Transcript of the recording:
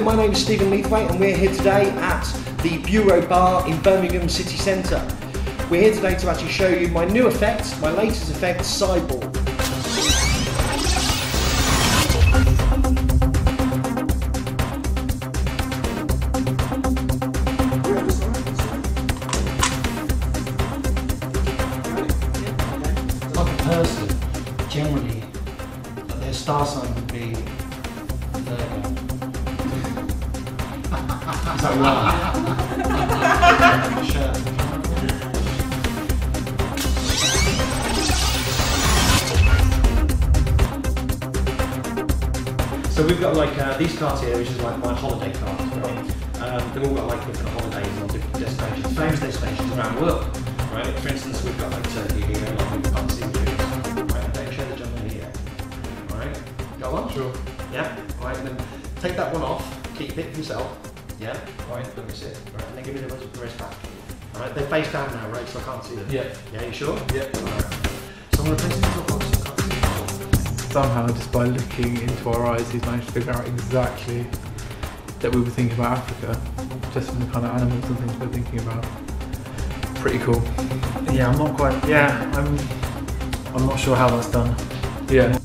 my name is Stephen Leathwaite and we're here today at the Bureau Bar in Birmingham City Centre. We're here today to actually show you my new effect, my latest effect, Psyborg. Person, generally, their star sign would be Virgo. Is that right? sure. So we've got like uh, these cards here, which is like my holiday cards, right? Um, they've all got like different holidays on different destinations, famous destinations around the world, right? For instance, we've got like Turkey here, like we've got Seychelles, right? They show the gentleman here, right? Go on. Sure. Yeah. Right. And then take that one off. Keep it for yourself. Yeah. Right. Let me sit. Right. And then give me the rest, the rest back. All right. They're face down now, right? So I can't see them. Yeah. Yeah. You sure? Yeah. All right. So I'm gonna place into a box. so I can't see them. Somehow, just by looking into our eyes, he's managed to figure out exactly that we were thinking about Africa, just from the kind of animals and things we're thinking about. Pretty cool. Yeah, I'm not quite. Yeah, I'm. I'm not sure how that's done. Yeah.